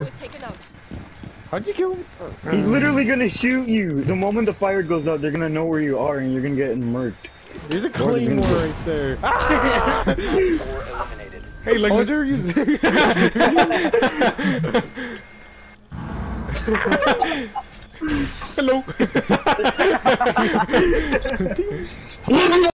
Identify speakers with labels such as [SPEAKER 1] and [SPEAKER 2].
[SPEAKER 1] Was taken out.
[SPEAKER 2] How'd you kill him?
[SPEAKER 3] He's uh, literally gonna shoot you. The moment the fire goes out, they're gonna know where you are and you're gonna get murked.
[SPEAKER 2] There's a claymore right there.
[SPEAKER 4] Ah!
[SPEAKER 2] Hey, like,
[SPEAKER 3] Oh,
[SPEAKER 2] you. Hello.